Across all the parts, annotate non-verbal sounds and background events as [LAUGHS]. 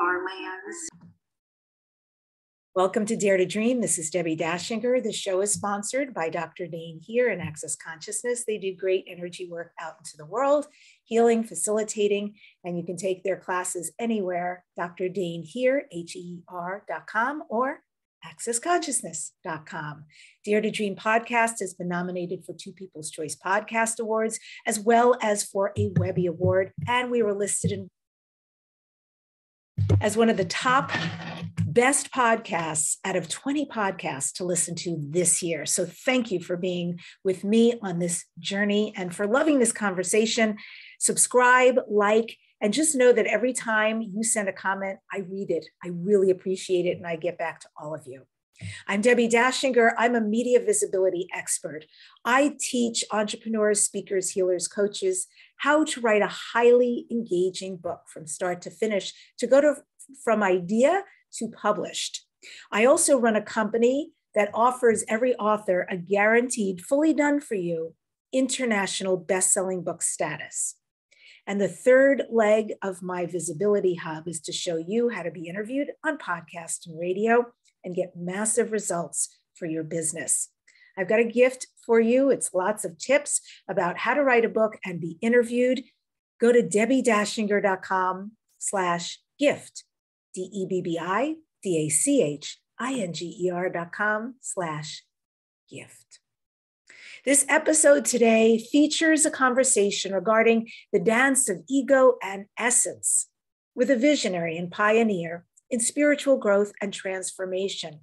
our lands. Welcome to Dare to Dream. This is Debbi Dachinger. The show is sponsored by Dr. Dain Heer and Access Consciousness. They do great energy work out into the world, healing, facilitating, and you can take their classes anywhere. Dr. Dain Heer, H-E-R.com or accessconsciousness.com. Dare to Dream podcast has been nominated for two People's Choice Podcast Awards, as well as for a Webby Award, and we were listed in as one of the top best podcasts out of 20 podcasts to listen to this year. So thank you for being with me on this journey and for loving this conversation. Subscribe, like, and just know that every time you send a comment, I read it. I really appreciate it and I get back to all of you. I'm Debbi Dachinger. I'm a media visibility expert. I teach entrepreneurs, speakers, healers, coaches how to write a highly engaging book from start to finish, to go to from idea to published. I also run a company that offers every author a guaranteed, fully done for you international best-selling book status. And the third leg of my visibility hub is to show you how to be interviewed on podcast and radio and get massive results for your business. I've got a gift for you. It's lots of tips about how to write a book and be interviewed. Go to debbidachinger.com slash gift, D-E-B-B-I-D-A-C-H-I-N-G-E-R dot com slash gift. This episode today features a conversation regarding the dance of ego and essence with a visionary and pioneer in spiritual growth and transformation.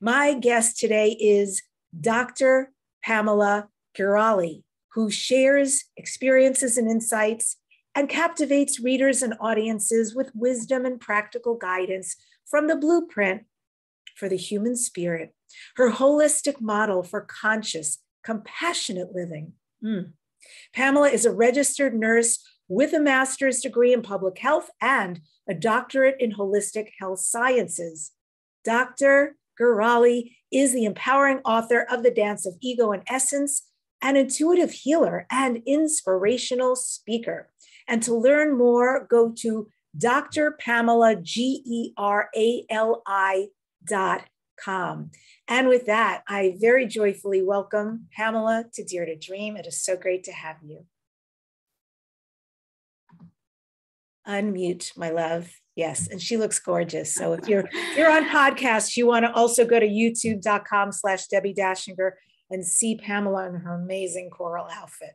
My guest today is Dr. Pamela Gerali, who shares experiences and insights and captivates readers and audiences with wisdom and practical guidance from the blueprint for the human spirit, her holistic model for conscious, compassionate living. Mm. Pamela is a registered nurse with a master's degree in public health and a doctorate in holistic health sciences. Dr. Gerali is the empowering author of The Dance of Ego and Essence, an intuitive healer and inspirational speaker. And to learn more, go to Dr. Pamela, G E R A L I dot com. And with that, I very joyfully welcome Pamela to Dare to Dream. It is so great to have you. Unmute, my love. Yes, and she looks gorgeous. So if you're you're on podcast, you want to also go to youtube.com slash Debbi Dachinger and see Pamela in her amazing coral outfit.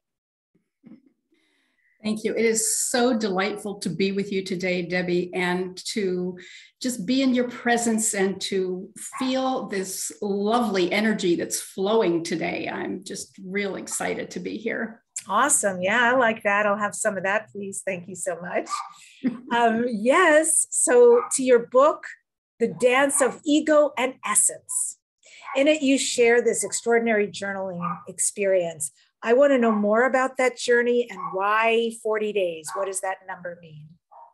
Thank you. It is so delightful to be with you today, Debbi, and to just be in your presence and to feel this lovely energy that's flowing today. I'm just real excited to be here. Awesome. Yeah, I like that. I'll have some of that, please. Thank you so much. um, yes. So, to your book, The Dance of Ego and Essence. In it, you share this extraordinary journaling experience. I want to know more about that journey and why 40 days. What does that number mean?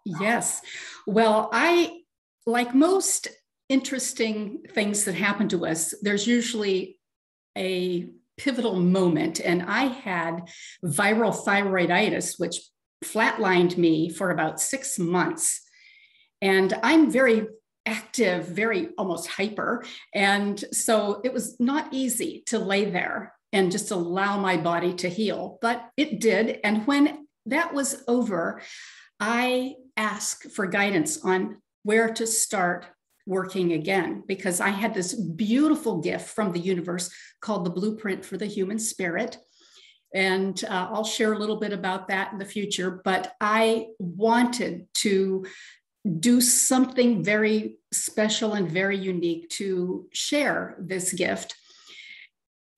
Yes. Well, I, like most interesting things that happen to us, there's usually a pivotal moment. And I had viral thyroiditis, which flatlined me for about six months. And I'm very active, very almost hyper. And so it was not easy to lay there and just allow my body to heal, but it did. And when that was over, I asked for guidance on where to start working again because I had this beautiful gift from the universe called the Blueprint for the Human Spirit. And uh, I'll share a little bit about that in the future. But I wanted to do something very special and very unique to share this gift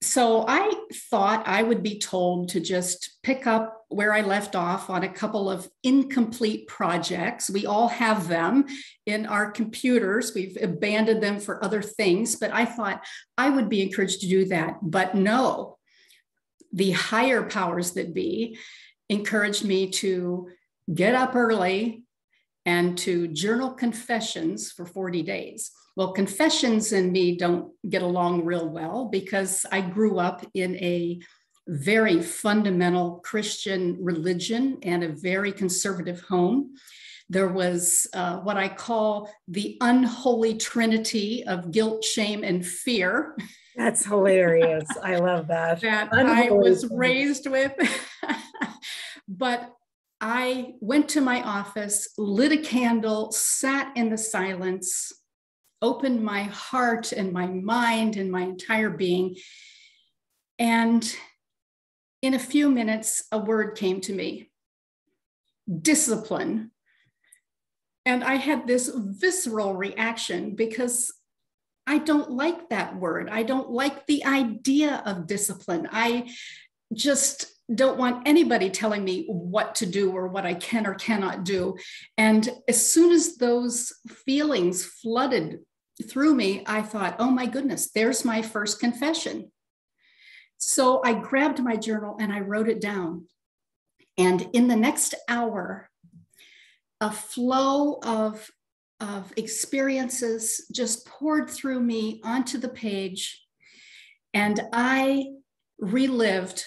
so I thought I would be told to just pick up where I left off on a couple of incomplete projects. We all have them in our computers. We've abandoned them for other things, but I thought I would be encouraged to do that. But no, the higher powers that be encouraged me to get up early and to journal confessions for 40 days. Well, confessions and me don't get along real well because I grew up in a very fundamental Christian religion and a very conservative home. There was uh, what I call the unholy trinity of guilt, shame, and fear. That's hilarious. I love that. [LAUGHS] that unholy I was raised with. [LAUGHS] but I went to my office, lit a candle, sat in the silence, opened my heart and my mind and my entire being. And in a few minutes, a word came to me discipline. And I had this visceral reaction because I don't like that word. I don't like the idea of discipline. I just don't want anybody telling me what to do or what I can or cannot do. And as soon as those feelings flooded through me, I thought, oh my goodness, there's my first confession. So I grabbed my journal and I wrote it down. And in the next hour, a flow of, of experiences just poured through me onto the page. And I relived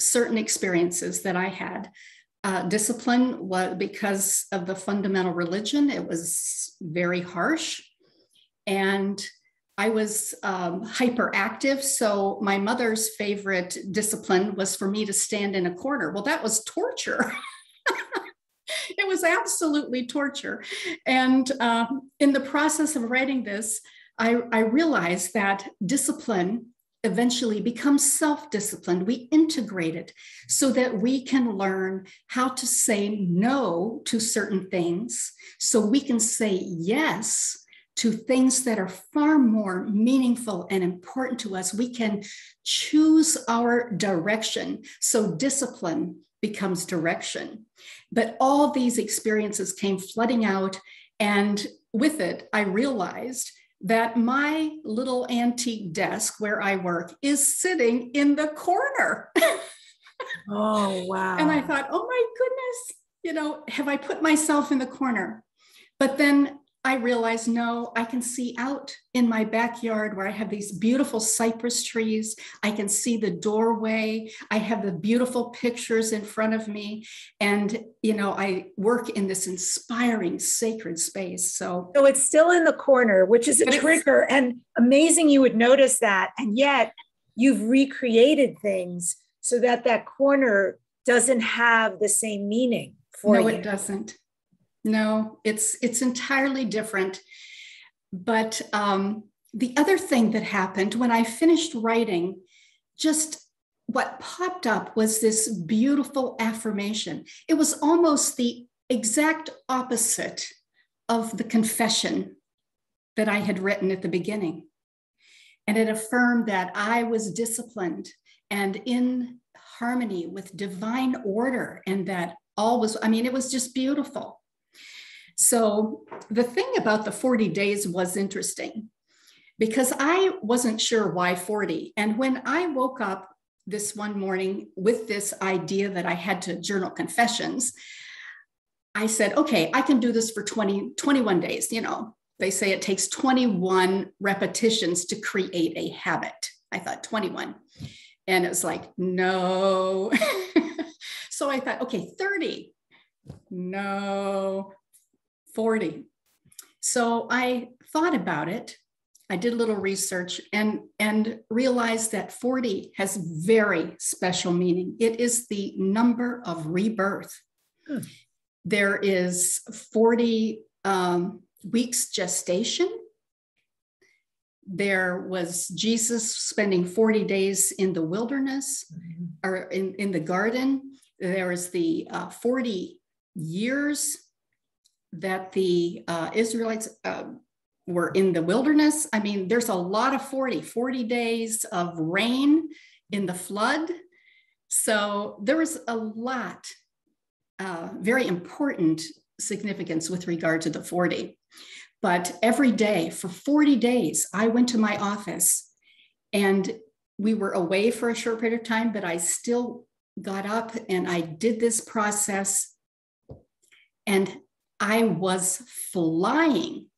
certain experiences that I had. Uh, discipline was because of the fundamental religion, it was very harsh. And I was um, hyperactive. So my mother's favorite discipline was for me to stand in a corner. Well, that was torture. [LAUGHS] it was absolutely torture. And uh, in the process of writing this, I, I realized that discipline eventually become self disciplined. We integrate it so that we can learn how to say no to certain things, so we can say yes to things that are far more meaningful and important to us. We can choose our direction. So discipline becomes direction. But all these experiences came flooding out. And with it, I realized that my little antique desk where I work is sitting in the corner. [LAUGHS] oh, wow. And I thought, oh my goodness, you know, have I put myself in the corner? But then I realized no, I can see out in my backyard where I have these beautiful cypress trees. I can see the doorway. I have the beautiful pictures in front of me. And, you know, I work in this inspiring sacred space. So, so it's still in the corner, which is a trigger. And amazing you would notice that. And yet you've recreated things so that that corner doesn't have the same meaning for no, you. No, it doesn't no, it's it's entirely different. But um, the other thing that happened when I finished writing, just what popped up was this beautiful affirmation. It was almost the exact opposite of the confession that I had written at the beginning. And it affirmed that I was disciplined and in harmony with divine order, and that all was, I mean, it was just beautiful. So the thing about the 40 days was interesting because I wasn't sure why 40. And when I woke up this one morning with this idea that I had to journal confessions, I said, okay, I can do this for 20, 21 days. You know, they say it takes 21 repetitions to create a habit. I thought 21. And it was like, no. [LAUGHS] so I thought, okay, 30. No. 40. So I thought about it. I did a little research and, and realized that 40 has very special meaning. It is the number of rebirth. Hmm. There is 40 um, weeks gestation. There was Jesus spending 40 days in the wilderness mm-hmm. or in, in the garden. There is the uh, 40 years that the uh, Israelites uh, were in the wilderness. I mean, there's a lot of 40, 40 days of rain in the flood. So there was a lot, uh, very important significance with regard to the 40. But every day for 40 days, I went to my office and we were away for a short period of time, but I still got up and I did this process. And I was flying.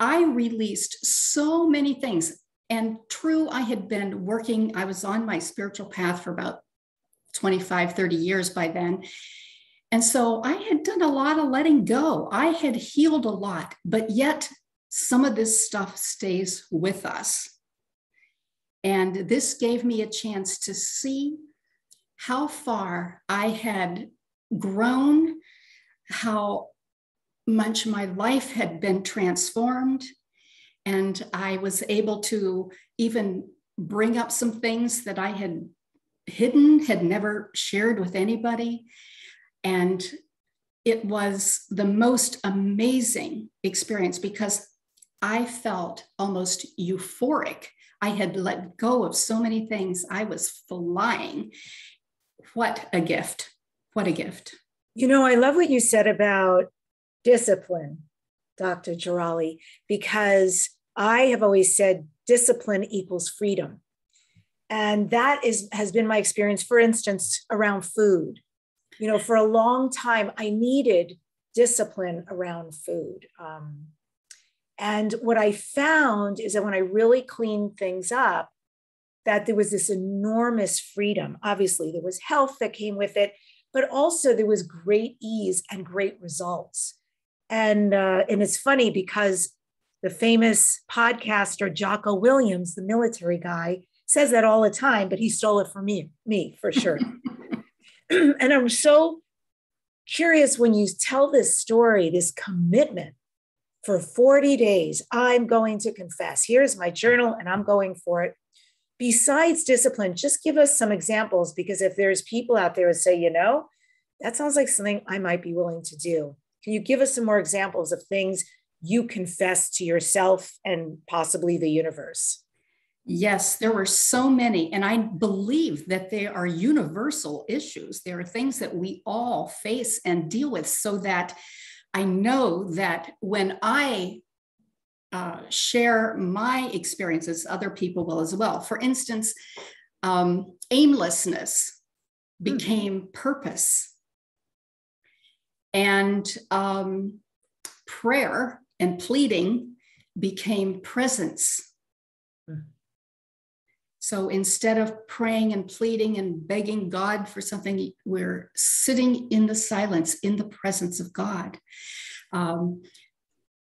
I released so many things. And true, I had been working, I was on my spiritual path for about 25, 30 years by then. And so I had done a lot of letting go. I had healed a lot, but yet some of this stuff stays with us. And this gave me a chance to see how far I had grown, how much my life had been transformed. And I was able to even bring up some things that I had hidden, had never shared with anybody. And it was the most amazing experience because I felt almost euphoric. I had let go of so many things. I was flying. What a gift. What a gift. You know, I love what you said about discipline, Dr. Gerali, because I have always said discipline equals freedom. And that is has been my experience, for instance, around food. You know, for a long time, I needed discipline around food. Um, and what I found is that when I really cleaned things up, that there was this enormous freedom. Obviously, there was health that came with it, but also there was great ease and great results. And uh, and it's funny because the famous podcaster Jocko Willink, the military guy, says that all the time, but he stole it from me, me for sure. [LAUGHS] [CLEARS THROAT] and I'm so curious when you tell this story, this commitment for 40 days, I'm going to confess. Here's my journal, and I'm going for it. Besides discipline, just give us some examples because if there's people out there who say, you know, that sounds like something I might be willing to do. Can you give us some more examples of things you confess to yourself and possibly the universe? Yes, there were so many. And I believe that they are universal issues. There are things that we all face and deal with so that I know that when I uh, share my experiences, other people will as well. For instance, um, aimlessness hmm. became mm. purpose. And um, prayer and pleading became presence. Mm. So instead of praying and pleading and begging God for something, we're sitting in the silence, in the presence of God. Um,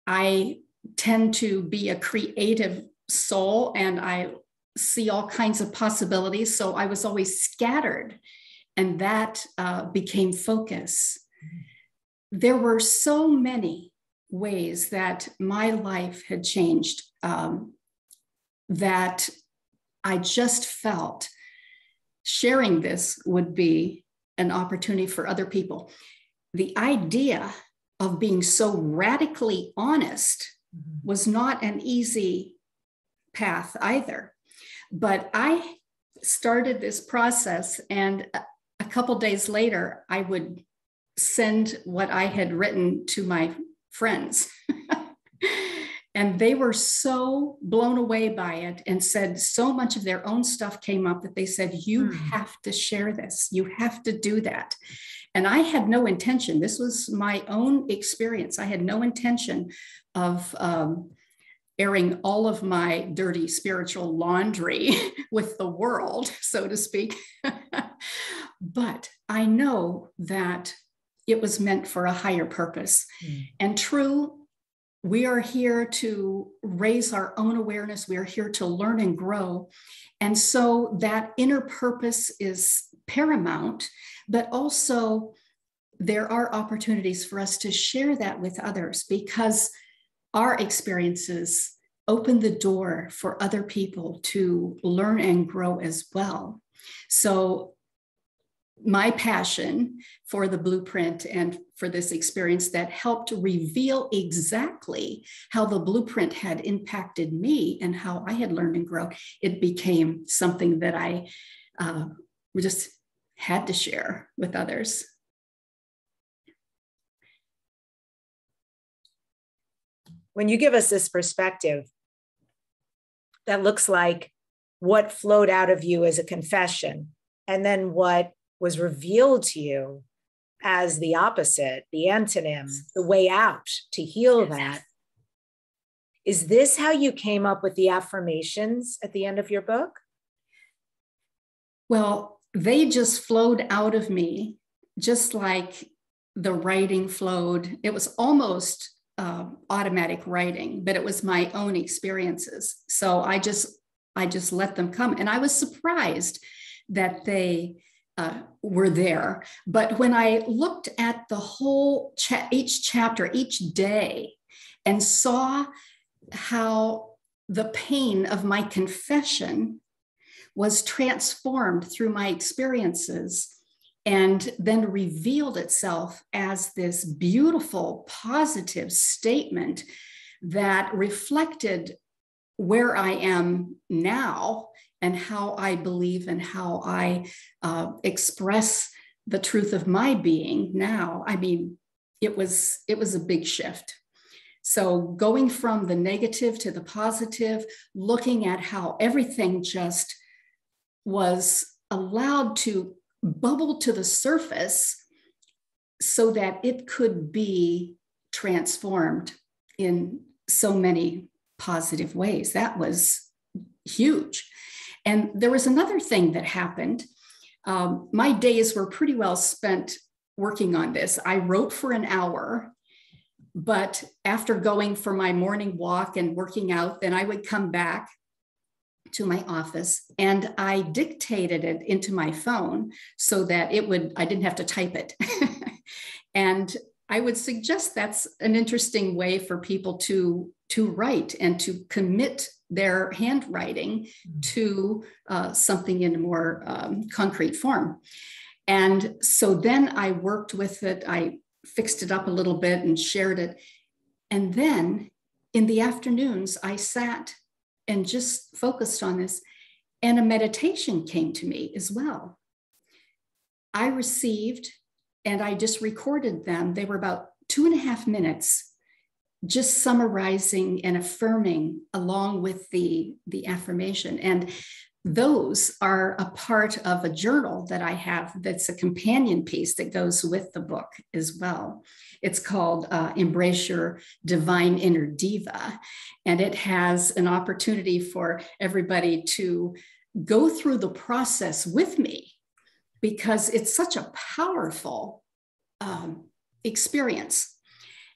I tend to be a creative soul and I see all kinds of possibilities. So I was always scattered, and that uh, became focus. There were so many ways that my life had changed um, that I just felt sharing this would be an opportunity for other people. The idea of being so radically honest mm-hmm. was not an easy path either. But I started this process, and a couple days later, I would send what I had written to my friends. [LAUGHS] And they were so blown away by it and said so much of their own stuff came up that they said, You mm. have to share this. You have to do that. And I had no intention. This was my own experience. I had no intention of um, airing all of my dirty spiritual laundry [LAUGHS] with the world, so to speak. [LAUGHS] but I know that it was meant for a higher purpose. Mm. And true, we are here to raise our own awareness. We are here to learn and grow. And so that inner purpose is paramount, but also there are opportunities for us to share that with others because our experiences open the door for other people to learn and grow as well. So my passion for the blueprint and for this experience that helped reveal exactly how the blueprint had impacted me and how I had learned and grown. It became something that I uh, just had to share with others. When you give us this perspective, that looks like what flowed out of you as a confession, and then what was revealed to you as the opposite, the antonym, the way out to heal that. Is this how you came up with the affirmations at the end of your book? Well, they just flowed out of me, just like the writing flowed. It was almost uh, automatic writing, but it was my own experiences. So I just I just let them come, and I was surprised that they uh, were there. But when I looked at the whole cha- each chapter, each day, and saw how the pain of my confession was transformed through my experiences and then revealed itself as this beautiful, positive statement that reflected where I am now and how I believe and how I uh, express the truth of my being now. I mean, it was it was a big shift. So going from the negative to the positive, looking at how everything just was allowed to bubble to the surface so that it could be transformed in so many positive ways. That was huge. And there was another thing that happened. Um, my days were pretty well spent working on this. I wrote for an hour, but after going for my morning walk and working out, then I would come back to my office and I dictated it into my phone so that it would, I didn't have to type it. [LAUGHS] and I would suggest that's an interesting way for people to, to write and to commit their handwriting mm-hmm. to uh, something in a more um, concrete form. And so then I worked with it, I fixed it up a little bit and shared it. And then in the afternoons, I sat and just focused on this. And a meditation came to me as well. I received and I just recorded them. They were about two and a half minutes, just summarizing and affirming along with the, the affirmation. And those are a part of a journal that I have that's a companion piece that goes with the book as well. It's called uh, Embrace Your Divine Inner Diva, and it has an opportunity for everybody to go through the process with me because it's such a powerful um, experience.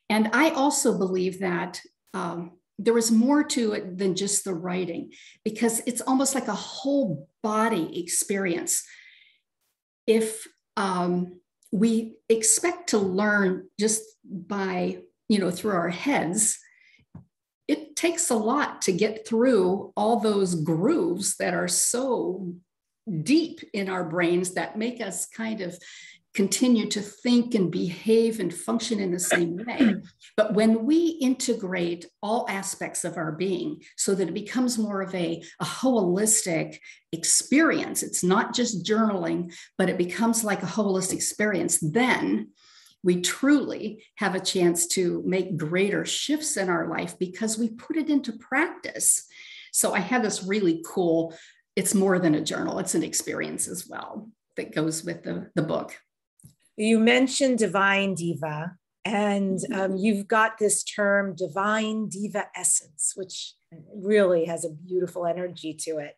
And I also believe that um, there was more to it than just the writing because it's almost like a whole body experience. If um, we expect to learn just by, you know, through our heads, it takes a lot to get through all those grooves that are so deep in our brains that make us kind of continue to think and behave and function in the same way. But when we integrate all aspects of our being so that it becomes more of a, a holistic experience, it's not just journaling, but it becomes like a holistic experience, then we truly have a chance to make greater shifts in our life because we put it into practice. So I have this really cool, it's more than a journal, it's an experience as well that goes with the, the book. You mentioned divine diva, and um, you've got this term divine diva essence, which really has a beautiful energy to it.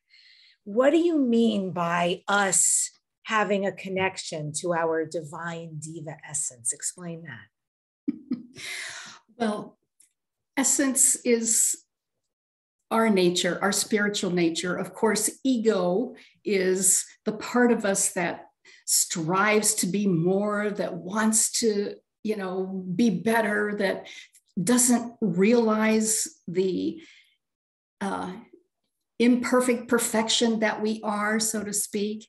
What do you mean by us having a connection to our divine diva essence? Explain that. [LAUGHS] well, essence is our nature, our spiritual nature. Of course, ego is the part of us that strives to be more, that wants to, you know, be better, that doesn't realize the uh, imperfect perfection that we are, so to speak.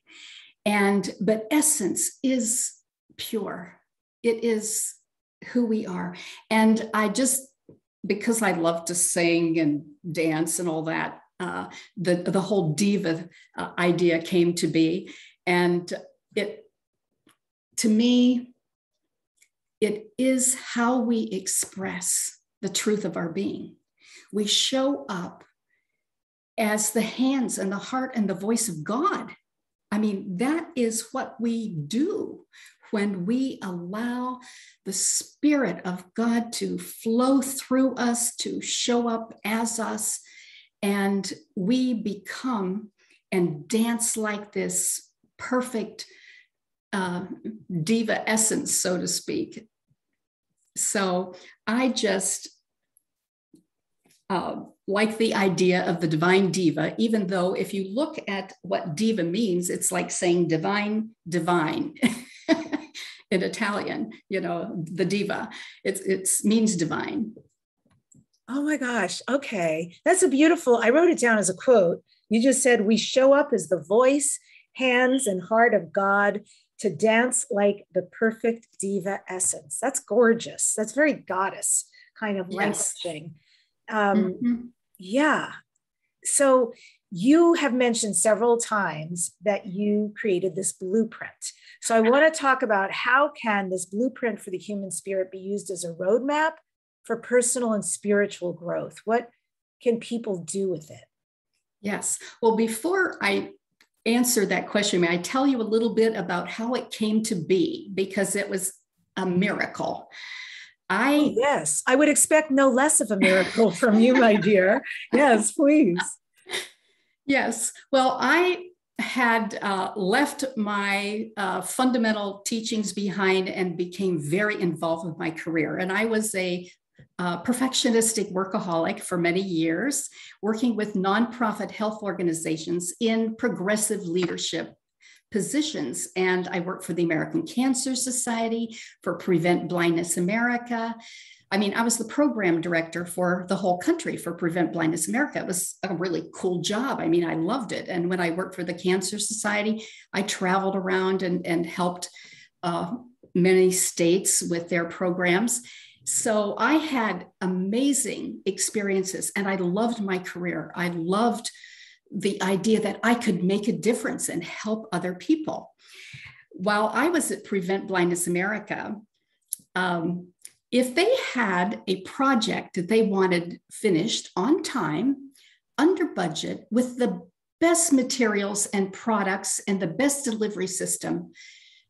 And, but essence is pure. It is who we are. And I just, because I love to sing and dance and all that, uh, the, the whole diva uh, idea came to be. And it to me it is how we express the truth of our being. We show up as the hands and the heart and the voice of god. I mean that is what we do when we allow the spirit of god to flow through us to show up as us and we become and dance like this perfect uh, diva essence, so to speak. So I just uh, like the idea of the divine diva, even though if you look at what diva means, it's like saying divine, divine. [LAUGHS] in Italian, you know, the diva. It's it means divine. Oh my gosh. Okay. That's a beautiful, I wrote it down as a quote. You just said, We show up as the voice, hands, and heart of God to dance like the perfect diva essence. That's gorgeous. That's very goddess kind of yes. thing. Um, mm-hmm. Yeah. So you have mentioned several times that you created this blueprint. So I want to talk about how can this blueprint for the human spirit be used as a roadmap for personal and spiritual growth? What can people do with it? Yes. Well, before I answer that question, may I tell you a little bit about how it came to be? Because it was a miracle. I oh, yes, I would expect no less of a miracle [LAUGHS] from you, my dear. Yes, please. Yes. Well, I had uh, left my uh, fundamental teachings behind and became very involved with my career. And I was a perfectionistic workaholic for many years, working with nonprofit health organizations in progressive leadership positions. And I worked for the American Cancer Society, for Prevent Blindness America. I mean, I was the program director for the whole country for Prevent Blindness America. It was a really cool job. I mean, I loved it. And when I worked for the Cancer Society, I traveled around and, and helped uh, many states with their programs. So I had amazing experiences and I loved my career. I loved the idea that I could make a difference and help other people. While I was at Prevent Blindness America, um, if they had a project that they wanted finished on time, under budget, with the best materials and products and the best delivery system,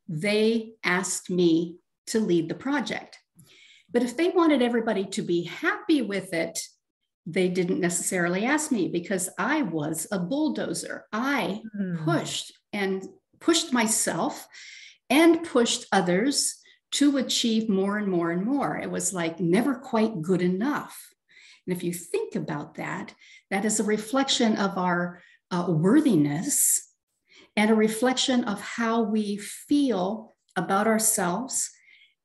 they asked me to lead the project. But if they wanted everybody to be happy with it, they didn't necessarily ask me because I was a bulldozer. I mm. pushed and pushed myself and pushed others to achieve more and more and more. It was like never quite good enough. And if you think about that, that is a reflection of our uh, worthiness and a reflection of how we feel about ourselves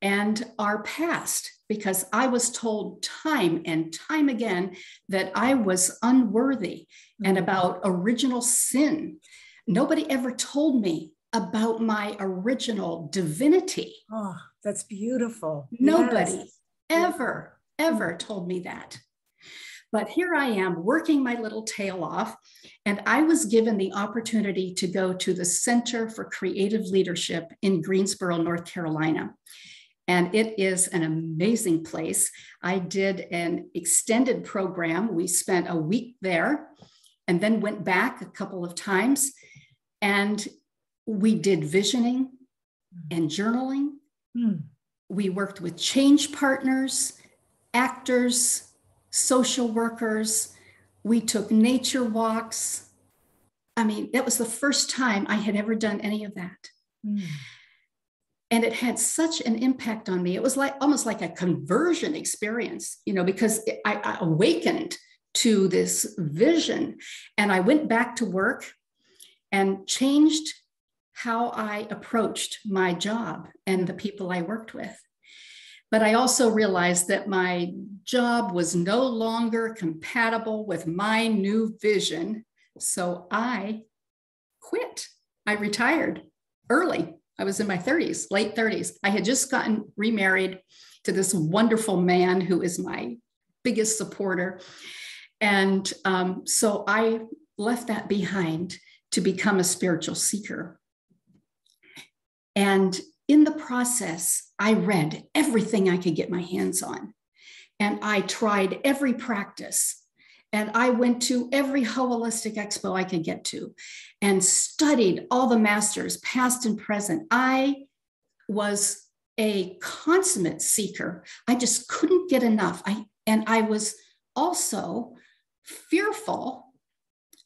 and our past because I was told time and time again that I was unworthy and mm-hmm. about original sin. Nobody ever told me about my original divinity. Oh, that's beautiful. Nobody yes. ever, ever mm. told me that. But here I am working my little tail off, and I was given the opportunity to go to the Center for Creative Leadership in Greensboro, North Carolina and it is an amazing place. I did an extended program. We spent a week there and then went back a couple of times. And we did visioning and journaling. Mm. We worked with change partners, actors, social workers. We took nature walks. I mean, that was the first time I had ever done any of that. Mm and it had such an impact on me. It was like almost like a conversion experience you know because it, I, I, awakened to this vision. And i went back to work and changed how i approached my job and the people i worked with. But i also realized that my job was no longer compatible with my new vision. So i quit. I retired early I was in my 30s, late 30s. I had just gotten remarried to this wonderful man who is my biggest supporter. And um, so I left that behind to become a spiritual seeker. And in the process, I read everything I could get my hands on. And I tried every practice and I went to every holistic expo I could get to and studied all the masters, past and present. I was a consummate seeker. I just couldn't get enough. I and I was also fearful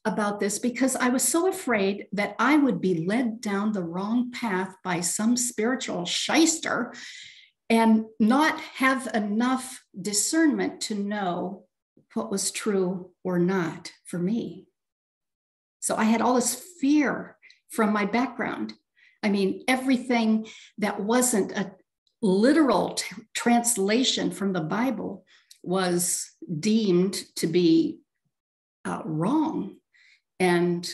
about this because I was so afraid that I would be led down the wrong path by some spiritual shyster and not have enough discernment to know what was true or not for me. So I had all this fear from my background. I mean, everything that wasn't a literal t- translation from the Bible was deemed to be uh, wrong. And,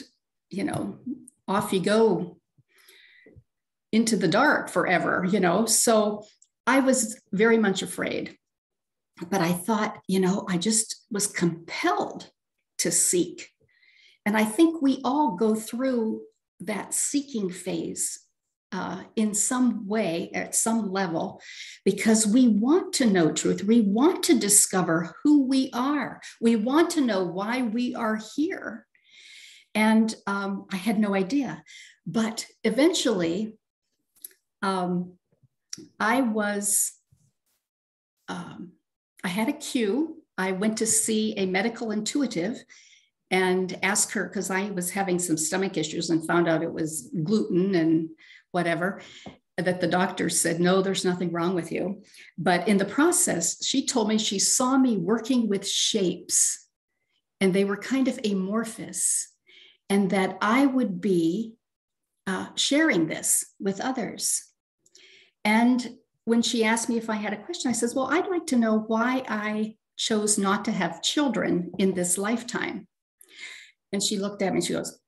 you know, off you go into the dark forever, you know. So I was very much afraid. But I thought, you know, I just was compelled to seek. And I think we all go through that seeking phase uh, in some way, at some level, because we want to know truth. We want to discover who we are. We want to know why we are here. And um, I had no idea. But eventually, um, I was, um, I had a cue. I went to see a medical intuitive and asked her because I was having some stomach issues and found out it was gluten and whatever that the doctor said no there's nothing wrong with you but in the process she told me she saw me working with shapes and they were kind of amorphous and that i would be uh, sharing this with others and when she asked me if i had a question i says well i'd like to know why i chose not to have children in this lifetime and she looked at me and she goes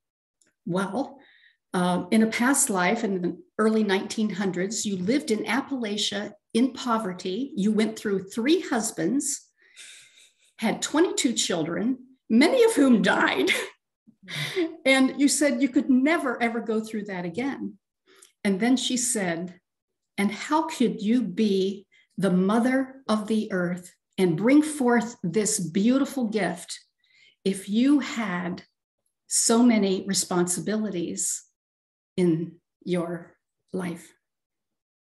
well um, in a past life in the early 1900s, you lived in Appalachia in poverty. You went through three husbands, had 22 children, many of whom died. [LAUGHS] and you said you could never, ever go through that again. And then she said, And how could you be the mother of the earth and bring forth this beautiful gift if you had so many responsibilities in your life.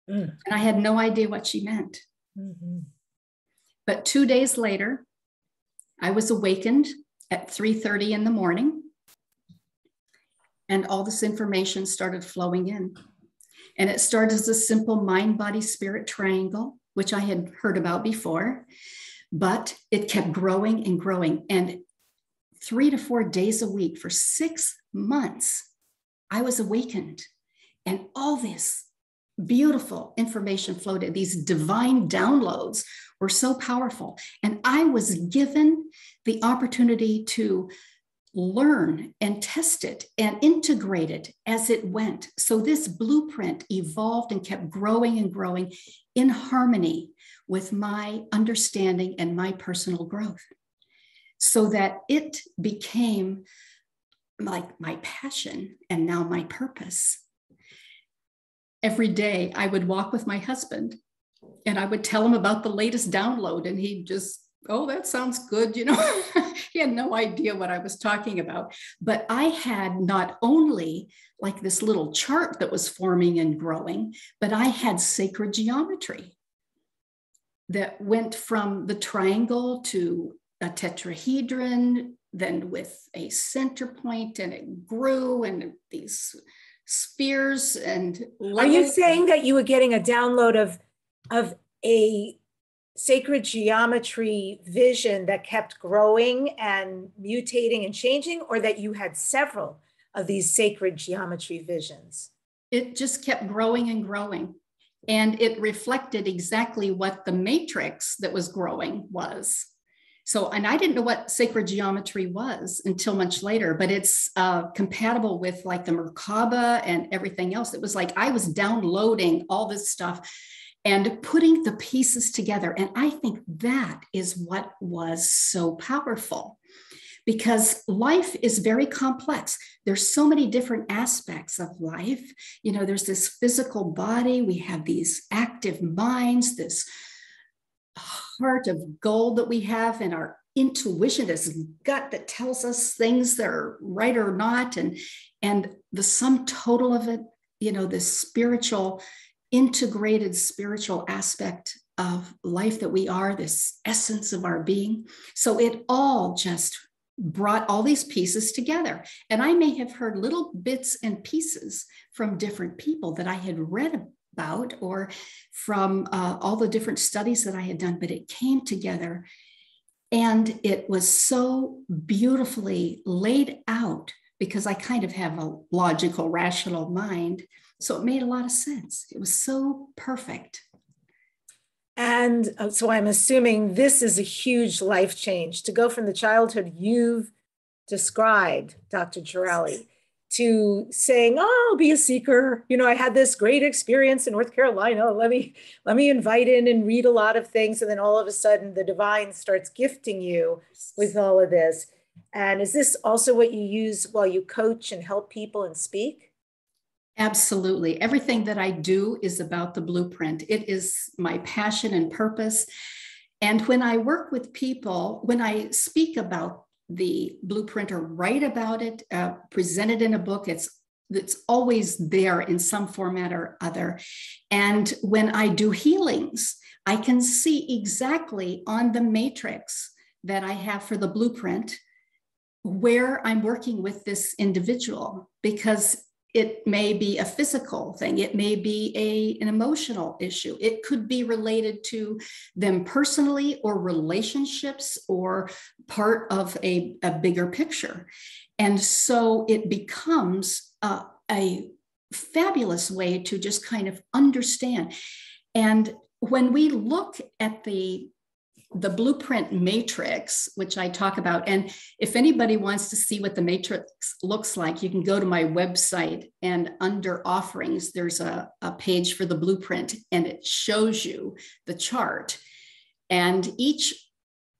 Mm. And I had no idea what she meant. Mm-hmm. But two days later, I was awakened at 3:30 in the morning, and all this information started flowing in. And it started as a simple mind, body, spirit triangle, which I had heard about before, but it kept growing and growing. And three to four days a week for six months, I was awakened. And all this beautiful information floated. These divine downloads were so powerful. And I was given the opportunity to learn and test it and integrate it as it went. So this blueprint evolved and kept growing and growing in harmony with my understanding and my personal growth so that it became like my passion and now my purpose. Every day I would walk with my husband and I would tell him about the latest download and he'd just oh that sounds good you know. [LAUGHS] He had no idea what i was talking about. But i had not only like this little chart that was forming and growing but i had sacred geometry that went from the triangle to a tetrahedron then with a center point and it grew and these spheres and are you saying that you were getting a download of of a sacred geometry vision that kept growing and mutating and changing or that you had several of these sacred geometry visions it just kept growing and growing and it reflected exactly what the matrix that was growing was so, and I didn't know what sacred geometry was until much later, but it's uh, compatible with like the Merkaba and everything else. It was like I was downloading all this stuff and putting the pieces together. And I think that is what was so powerful because life is very complex. There's so many different aspects of life. You know, there's this physical body, we have these active minds, this heart of gold that we have and our intuition, this gut that tells us things that are right or not, and and the sum total of it, you know, this spiritual, integrated spiritual aspect of life that we are, this essence of our being. So it all just brought all these pieces together. And I may have heard little bits and pieces from different people that I had read about or from uh, all the different studies that I had done, but it came together and it was so beautifully laid out because I kind of have a logical, rational mind. So it made a lot of sense. It was so perfect. And uh, so I'm assuming this is a huge life change to go from the childhood you've described, Dr. Gerali, to saying, "Oh, I'll be a seeker." You know, I had this great experience in North Carolina. Let me let me invite in and read a lot of things, and then all of a sudden, the divine starts gifting you with all of this. And is this also what you use while you coach and help people and speak? Absolutely. Everything that I do is about the blueprint. It is my passion and purpose. And when I work with people, when I speak about the blueprint or write about it, uh, present it in a book, it's it's always there in some format or other. And when I do healings, I can see exactly on the matrix that I have for the blueprint where I'm working with this individual because it may be a physical thing it may be a, an emotional issue it could be related to them personally or relationships or part of a, a bigger picture. And so it becomes a, a fabulous way to just kind of understand. And when we look at the the blueprint matrix, which I talk about. And if anybody wants to see what the matrix looks like, you can go to my website and under offerings, there's a, a page for the blueprint and it shows you the chart. And each,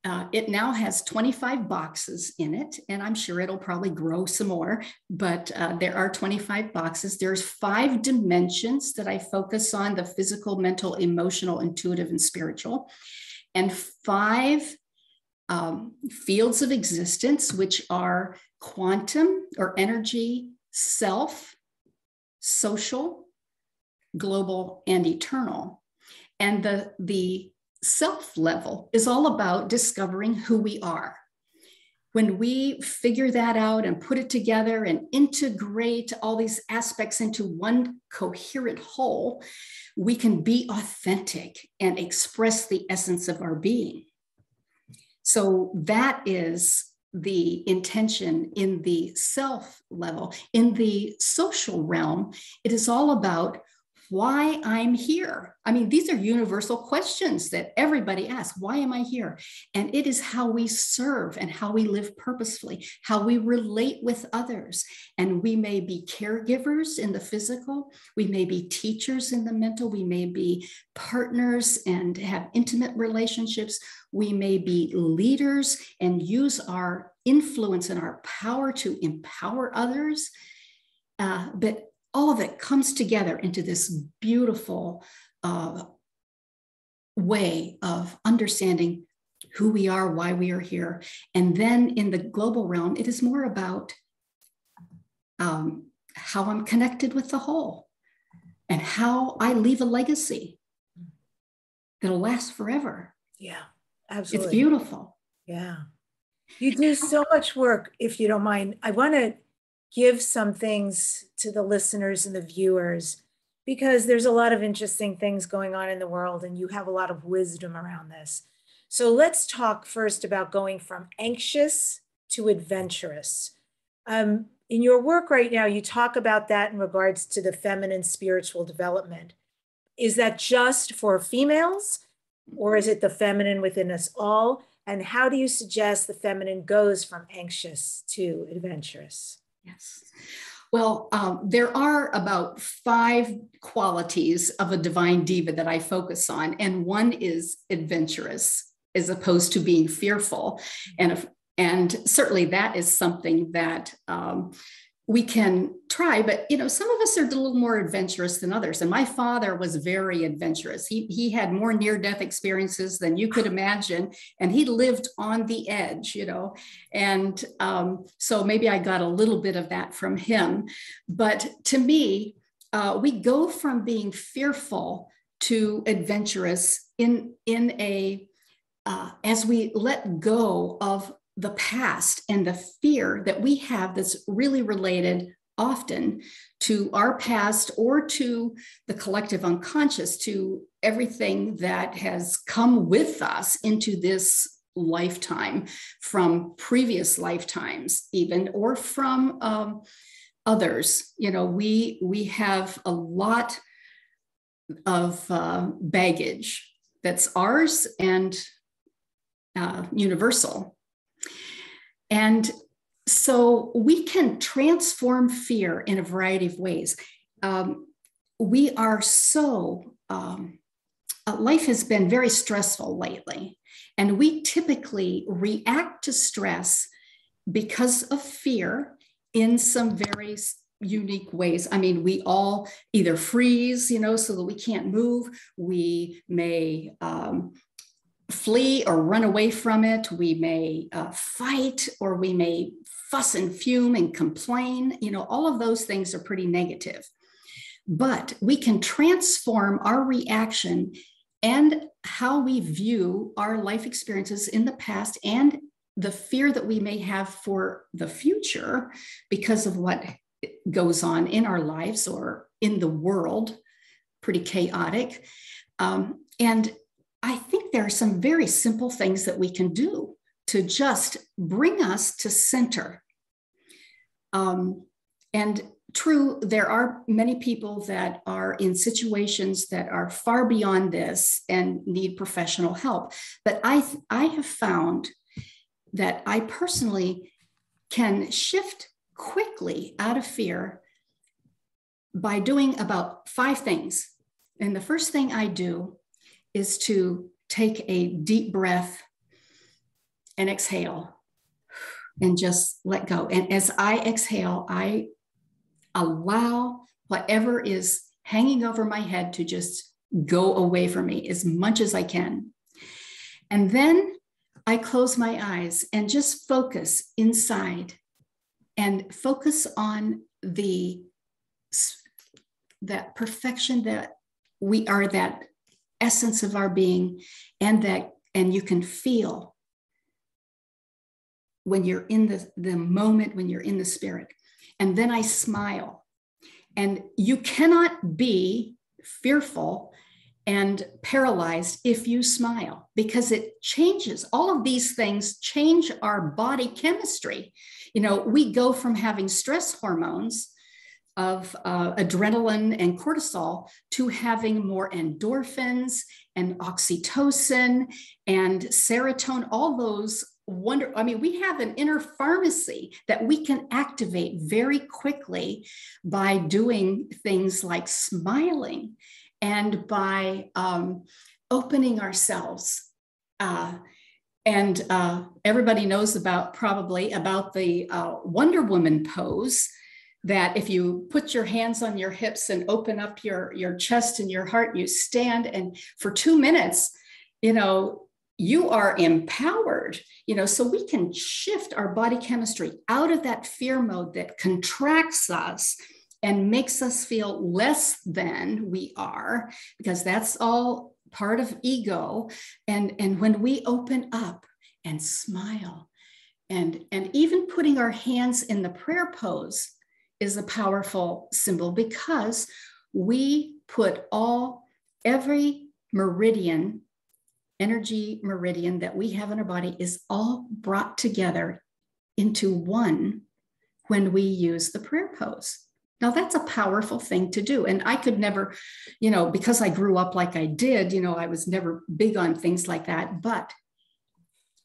uh, it now has 25 boxes in it, and I'm sure it'll probably grow some more, but uh, there are 25 boxes. There's five dimensions that I focus on the physical, mental, emotional, intuitive, and spiritual and five um, fields of existence, which are quantum or energy, self, social, global, and eternal. And the, the self level is all about discovering who we are. When we figure that out and put it together and integrate all these aspects into one coherent whole, we can be authentic and express the essence of our being. So that is the intention in the self level. In the social realm, it is all about why I'm here. I mean, these are universal questions that everybody asks. Why am I here? And it is how we serve and how we live purposefully, how we relate with others. And we may be caregivers in the physical, we may be teachers in the mental, we may be partners and have intimate relationships, we may be leaders and use our influence and our power to empower others. Uh, but all of it comes together into this beautiful uh, way of understanding who we are, why we are here. And then in the global realm, it is more about um, how I'm connected with the whole and how I leave a legacy that'll last forever. Yeah, absolutely. It's beautiful. Yeah. You do so much work, if you don't mind. I want to give some things to the listeners and the viewers because there's a lot of interesting things going on in the world and you have a lot of wisdom around this. So let's talk first about going from anxious to adventurous. Um, in your work right now, you talk about that in regards to the feminine spiritual development. Is that just for females or is it the feminine within us all? And how do you suggest the feminine goes from anxious to adventurous? Yes. Well, um, there are about five qualities of a divine diva that I focus on, and one is adventurous as opposed to being fearful. And, and certainly that is something that um, we can try but you know some of us are a little more adventurous than others. And my father was very adventurous. He, he had more near death experiences than you could imagine and he lived on the edge you know? And um, so maybe i got a little bit of that from him. But to me uh, we go from being fearful to adventurous in in a uh, as we let go of the past and the fear that we have that's really related often to our past or to the collective unconscious, to everything that has come with us into this lifetime from previous lifetimes, even or from um, others. You know, we we have a lot of uh, baggage that's ours and uh, universal. And so we can transform fear in a variety of ways. Um, we are so, um, uh, life has been very stressful lately, and we typically react to stress because of fear in some very unique ways. I mean, we all either freeze, you know, so that we can't move. We may um, flee or run away from it. We may uh, fight or we may fuss and fume and complain. You know, all of those things are pretty negative. But we can transform our reaction and how we view our life experiences in the past and the fear that we may have for the future because of what goes on in our lives or in the world, pretty chaotic. Um, and I think there are some very simple things that we can do to just bring us to center. Um, and true, there are many people that are in situations that are far beyond this and need professional help. But I, I have found that I personally can shift quickly out of fear by doing about five things. And the first thing I do is to take a deep breath and exhale and just let go. And as I exhale, I allow whatever is hanging over my head to just go away from me as much as I can. And then I close my eyes and just focus inside and focus on the that perfection that we are that essence of our being and that and you can feel when you're in the, the moment when you're in the spirit. And then i smile. And you cannot be fearful and paralyzed if you smile because it changes. All of these things change our body chemistry. You know we go from having stress hormones of uh, adrenaline and cortisol to having more endorphins and oxytocin and serotonin all those wonder i mean we have an inner pharmacy that we can activate very quickly by doing things like smiling and by um, opening ourselves. Uh, and uh, everybody knows about probably about the uh, Wonder Woman pose that if you put your hands on your hips and open up your, your chest and your heart, you stand and for two minutes, you know, you are empowered, you know, so we can shift our body chemistry out of that fear mode that contracts us and makes us feel less than we are, because that's all part of ego. And, and when we open up and smile, and, and even putting our hands in the prayer pose is a powerful symbol because we put all, every meridian, energy meridian that we have in our body is all brought together into one when we use the prayer pose. Now, that's a powerful thing to do. And I could never, you know, because I grew up like I did, you know, I was never big on things like that. But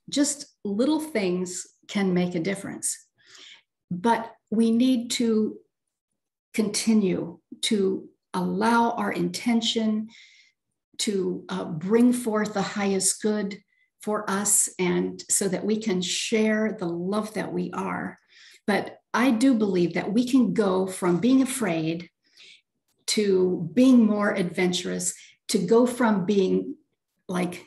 just little things can make a difference. But we need to continue to allow our intention to uh, bring forth the highest good for us and so that we can share the love that we are. But I do believe that we can go from being afraid to being more adventurous, to go from being like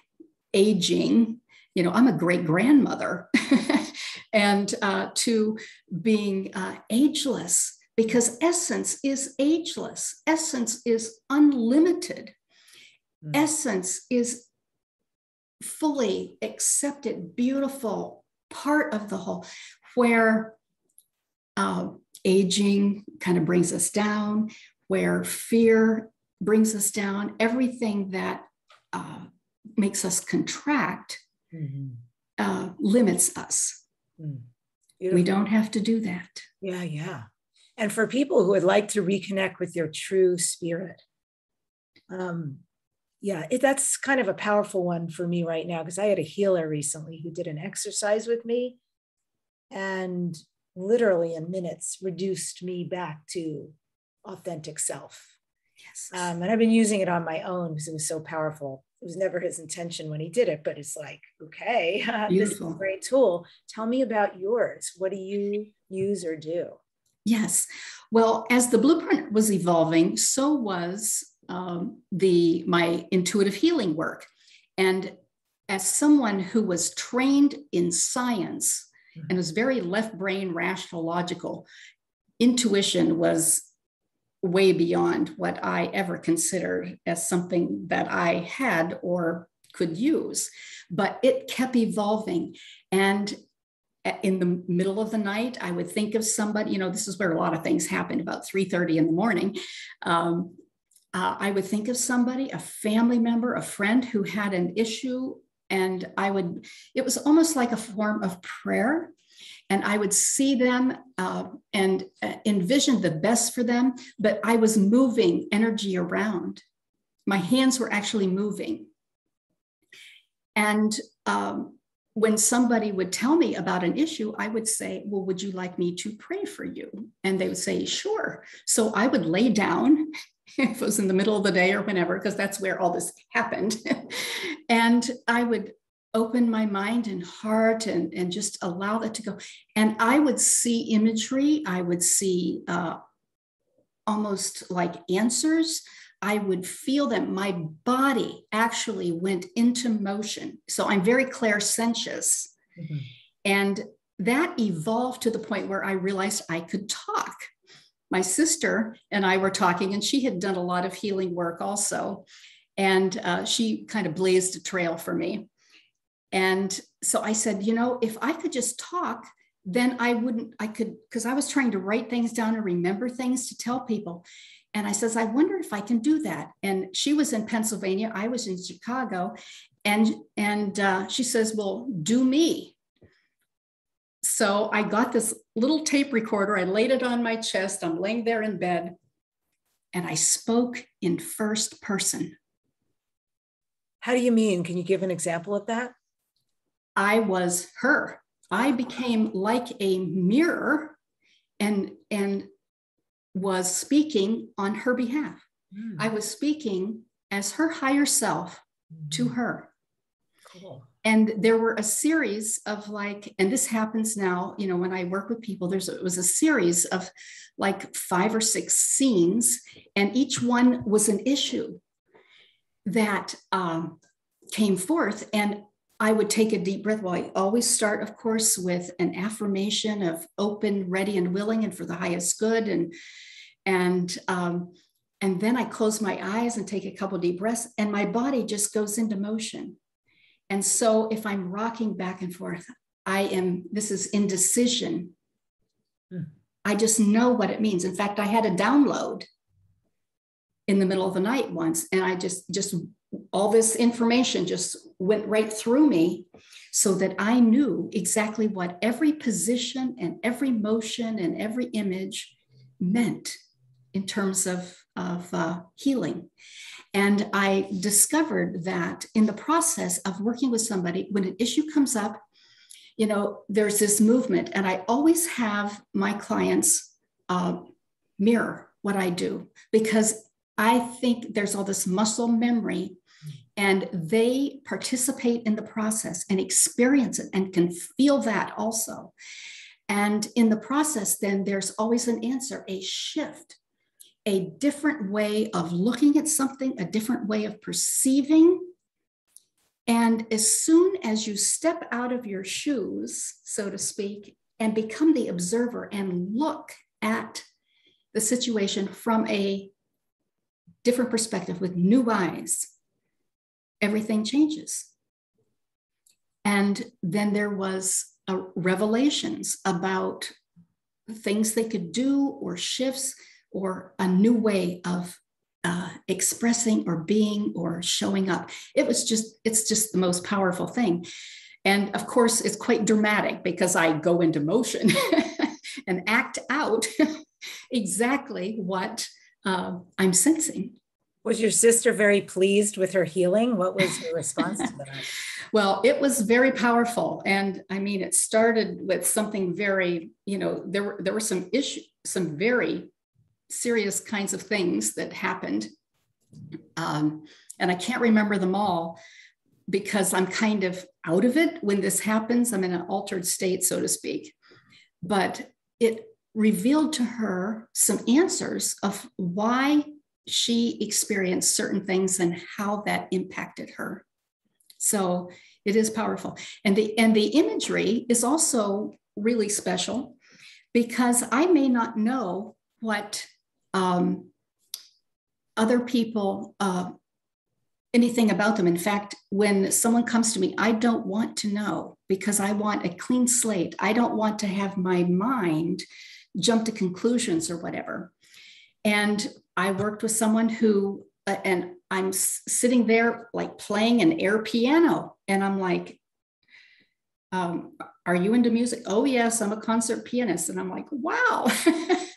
aging, you know, I'm a great grandmother, [LAUGHS] and uh, to being uh, ageless, because essence is ageless, essence is unlimited, mm. essence is fully accepted, beautiful, part of the whole where uh, aging kind of brings us down, where fear brings us down, everything that uh, makes us contract mm-hmm. uh, limits us. Mm. We don't have to do that. Yeah, yeah. And for people who would like to reconnect with your true spirit, um, yeah, it, that's kind of a powerful one for me right now because I had a healer recently who did an exercise with me and literally in minutes reduced me back to authentic self. Yes. Um, and I've been using it on my own because it was so powerful. It was never his intention when he did it, but it's like, okay, [LAUGHS] this is a great tool. Tell me about yours. What do you use or do? Yes. Well, as the blueprint was evolving, so was um, the my intuitive healing work. And as someone who was trained in science mm-hmm. and was very left brain rational logical, intuition was way beyond what I ever considered as something that I had or could use. But it kept evolving. And in the middle of the night, I would think of somebody, you know, this is where a lot of things happen about 3:30 in the morning. Um, uh, I would think of somebody, a family member, a friend who had an issue, and I would, it was almost like a form of prayer. And I would see them uh, and uh, envision the best for them, but I was moving energy around. My hands were actually moving. And um, when somebody would tell me about an issue, I would say, Well, would you like me to pray for you? And they would say, Sure. So I would lay down [LAUGHS] if it was in the middle of the day or whenever, because that's where all this happened. [LAUGHS] and I would open my mind and heart and, and just allow that to go. And I would see imagery, I would see uh, almost like answers. I would feel that my body actually went into motion. So I'm very clairsentient. Mm-hmm. And that evolved to the point where I realized I could talk my sister and I were talking, and she had done a lot of healing work also. And uh, she kind of blazed a trail for me. And so I said, you know, if I could just talk, then I wouldn't, I could, because I was trying to write things down and remember things to tell people. And I says, I wonder if I can do that. And she was in Pennsylvania, I was in Chicago. And, and uh, she says, well, do me. So I got this little tape recorder. I laid it on my chest. I'm laying there in bed and I spoke in first person. How do you mean? Can you give an example of that? I was her. I became like a mirror and and was speaking on her behalf. Mm. I was speaking as her higher self mm. to hmm. her. Cool and there were a series of like and this happens now you know when i work with people there's it was a series of like five or six scenes and each one was an issue that um, came forth and i would take a deep breath well i always start of course with an affirmation of open ready and willing and for the highest good and and um, and then i close my eyes and take a couple deep breaths and my body just goes into motion and so if I'm rocking back and forth, I am, this is indecision. Hmm. I just know what it means. In fact, I had a download in the middle of the night once, and I just, just all this information just went right through me so that I knew exactly what every position and every motion and every image meant in terms of, of uh, healing. And I discovered that in the process of working with somebody, when an issue comes up, you know, there's this movement, and I always have my clients uh, mirror what I do because I think there's all this muscle memory and they participate in the process and experience it and can feel that also. And in the process, then there's always an answer, a shift a different way of looking at something, a different way of perceiving. And as soon as you step out of your shoes, so to speak, and become the observer and look at the situation from a different perspective with new eyes, everything changes. And then there was uh, revelations about things they could do or shifts or a new way of uh, expressing or being or showing up. It was just, it's just the most powerful thing. And of course, it's quite dramatic because I go into motion [LAUGHS] and act out [LAUGHS] exactly what uh, I'm sensing. Was your sister very pleased with her healing? What was her response to that? [LAUGHS] well, it was very powerful. And I mean, it started with something very, you know, there were there were some issues, some very serious kinds of things that happened. Um, and I can't remember them all because I'm kind of out of it when this happens. I'm in an altered state, so to speak. But it revealed to her some answers of why she experienced certain things and how that impacted her. So it is powerful. And the and the imagery is also really special because I may not know what um, other people uh, anything about them. In fact, when someone comes to me, I don't want to know because I want a clean slate. I don't want to have my mind jump to conclusions or whatever. And I worked with someone who, uh, and I'm sitting there like playing an air piano, and I'm like, um, Are you into music? Oh, yes, I'm a concert pianist. And I'm like, Wow.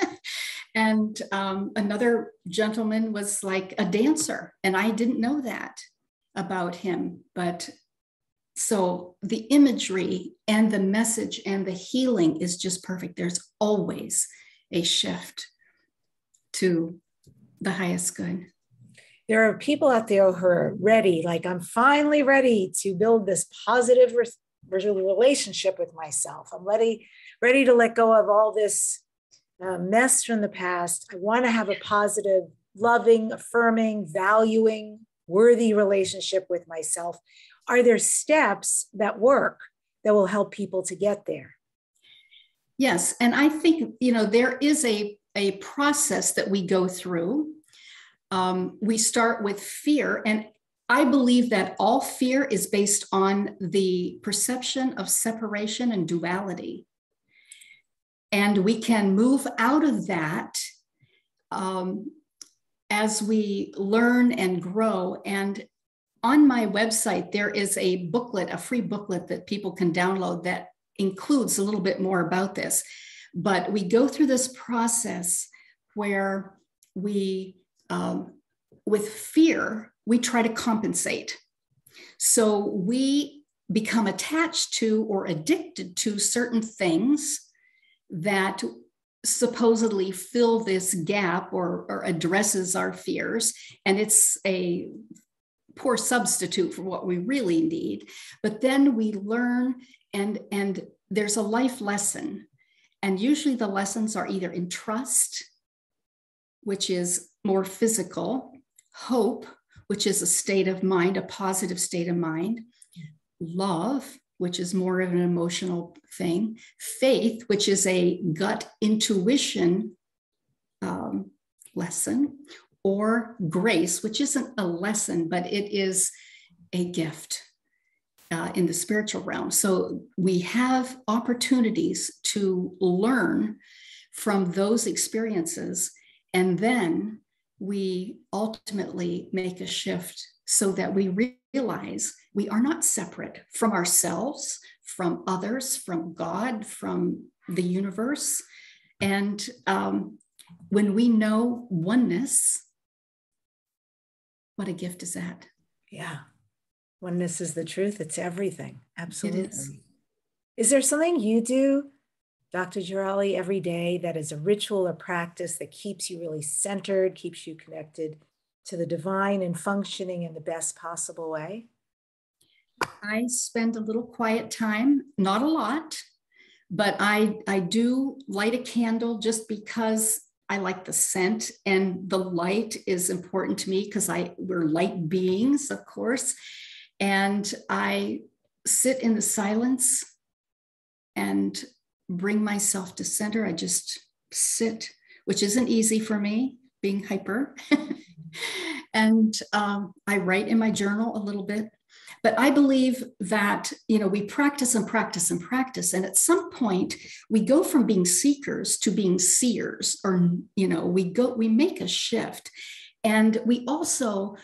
[LAUGHS] and um, another gentleman was like a dancer, and I didn't know that about him. But so the imagery and the message and the healing is just perfect. There's always a shift to the highest good. There are people out there who are ready, like, I'm finally ready to build this positive relationship with myself. I'm ready, ready to let go of all this uh, mess from the past. I want to have a positive, loving, affirming, valuing, worthy relationship with myself. Are there steps that work that will help people to get there? Yes. And I think, you know, there is a, a process that we go through. Um, we start with fear. And I believe that all fear is based on the perception of separation and duality. And we can move out of that um, as we learn and grow. And on my website, there is a booklet, a free booklet that people can download that includes a little bit more about this. But we go through this process where we, um, with fear, we try to compensate. So we become attached to or addicted to certain things that supposedly fill this gap or, or addresses our fears. And it's a poor substitute for what we really need. But then we learn and, and there's a life lesson. And usually the lessons are either in trust, which is more physical, hope, which is a state of mind, a positive state of mind, love, which is more of an emotional thing, faith, which is a gut intuition um, lesson, or grace, which isn't a lesson, but it is a gift uh, in the spiritual realm. So we have opportunities to learn from those experiences, and then we ultimately make a shift so that we realize we are not separate from ourselves, from others, from God, from the universe. And um, when we know oneness, what a gift is that? Yeah. Oneness is the truth. It's everything. Absolutely. Is. is there something you do, Dr. Gerali, every day that is a ritual or practice that keeps you really centered, keeps you connected to the divine and functioning in the best possible way? I spend a little quiet time, not a lot, but I I do light a candle just because I like the scent and the light is important to me because I we're light beings, of course. And I sit in the silence and bring myself to center. I just sit, which isn't easy for me, being hyper. [LAUGHS] and um, I write in my journal a little bit. but I believe that, you know, we practice and practice and practice. And at some point, we go from being seekers to being seers, or, you know, we go, we make a shift. And we also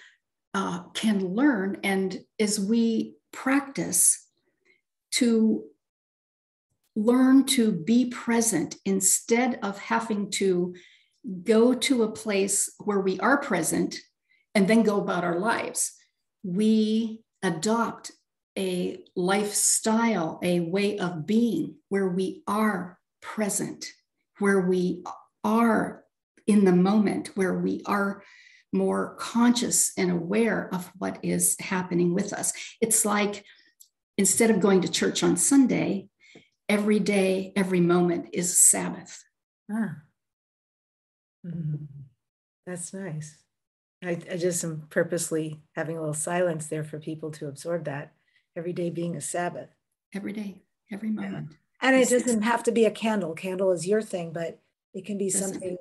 uh, can learn, and as we practice, to learn to be present instead of having to go to a place where we are present and then go about our lives. We adopt a lifestyle, a way of being where we are present, where we are in the moment, where we are more conscious and aware of what is happening with us. It's like instead of going to church on Sunday, every day, every moment is Sabbath. Ah. Mm-hmm. That's nice. I, I just am purposely having a little silence there for people to absorb that. Every day being a Sabbath. Every day, every moment. Yeah. And it doesn't have to be a candle. Candle is your thing, but it can be something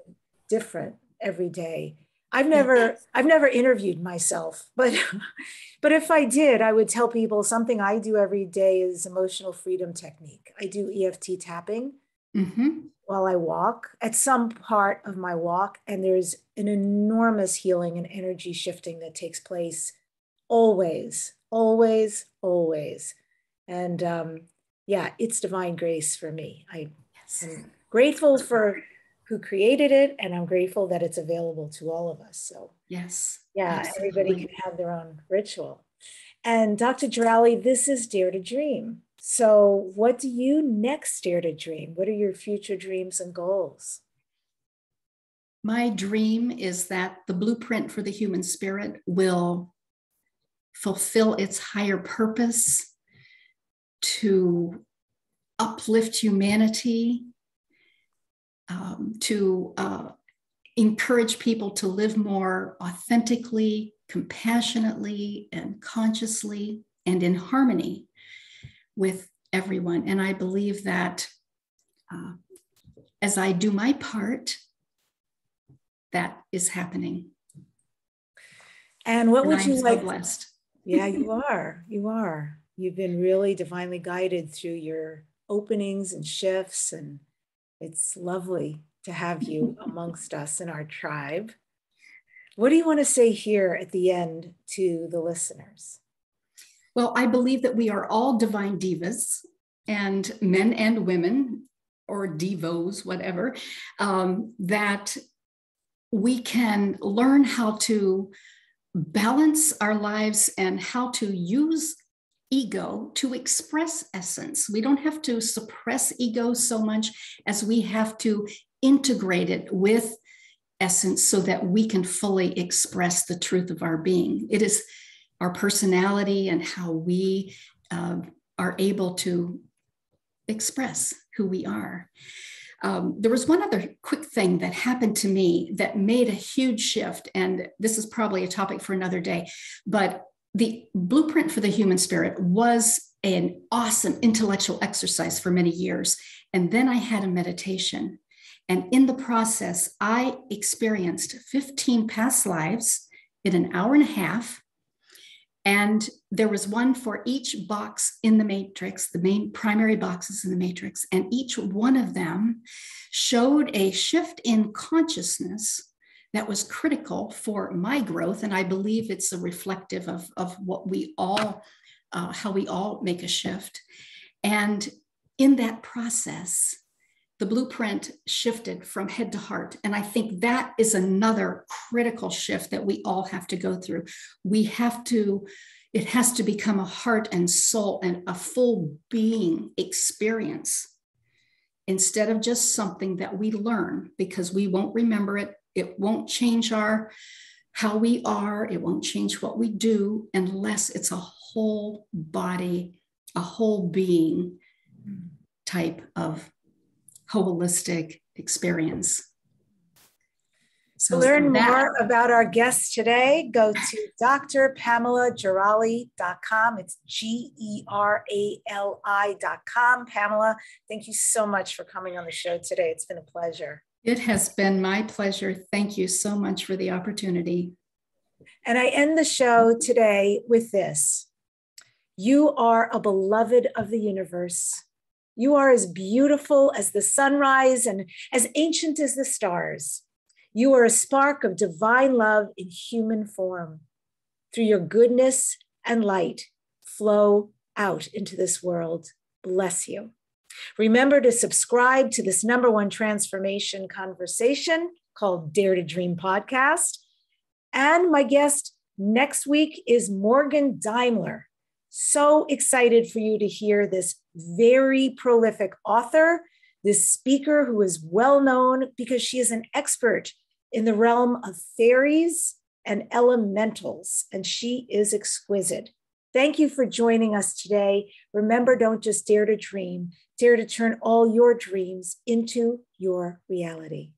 different every day. I've never I've never interviewed myself, but [LAUGHS] but if I did, I would tell people something I do every day is emotional freedom technique. I do EFT tapping. Mm-hmm while I walk at some part of my walk, and there's an enormous healing and energy shifting that takes place always, always, always. And um, yeah, it's divine grace for me. I yes. am grateful for who created it, and I'm grateful that it's available to all of us. So, yes, yeah, absolutely. everybody can have their own ritual. And Dr. Gerali, this is Dare to Dream. So, what do you next dare to dream? What are your future dreams and goals? My dream is that the blueprint for the human spirit will fulfill its higher purpose to uplift humanity, um, to uh, encourage people to live more authentically, compassionately, and consciously, and in harmony with everyone. And I believe that uh, as I do my part, that is happening. And what would and you so like? Blessed. yeah, you [LAUGHS] are. You are. You've been really divinely guided through your openings and shifts, and it's lovely to have [LAUGHS] you amongst us in our tribe. What do you want to say here at the end to the listeners? Well, I believe that we are all divine divas, and men and women, or devos, whatever, um, that we can learn how to balance our lives and how to use ego to express essence. We don't have to suppress ego so much as we have to integrate it with essence so that we can fully express the truth of our being. It is our personality and how we uh, are able to express who we are. Um, there was one other quick thing that happened to me that made a huge shift, and this is probably a topic for another day. But the blueprint for the human spirit was an awesome intellectual exercise for many years. And then I had a meditation. And in the process, I experienced 15 past lives in an hour and a half and there was one for each box in the matrix, the main primary boxes in the matrix. And each one of them showed a shift in consciousness that was critical for my growth. And I believe it's a reflective of, of what we all, uh, how we all make a shift. And in that process, the blueprint shifted from head to heart. And I think that is another critical shift that we all have to go through. We have to, it has to become a heart and soul and a full being experience instead of just something that we learn because we won't remember it. It won't change our how we are, it won't change what we do unless it's a whole body, a whole being type of holistic experience. So to learn that, more about our guest today, go to drpamelagerali.com. It's G E R A L I.com. Pamela, thank you so much for coming on the show today. It's been a pleasure. It has been my pleasure. Thank you so much for the opportunity. And I end the show today with this You are a beloved of the universe. You are as beautiful as the sunrise and as ancient as the stars. You are a spark of divine love in human form. Through your goodness and light, flow out into this world. Bless you. Remember to subscribe to this number one transformation conversation called Dare to Dream podcast. And my guest next week is Morgan Daimler. So excited for you to hear this very prolific author, this speaker who is well known because she is an expert in the realm of fairies and elementals, and she is exquisite. Thank you for joining us today. Remember, don't just dare to dream, dare to turn all your dreams into your reality.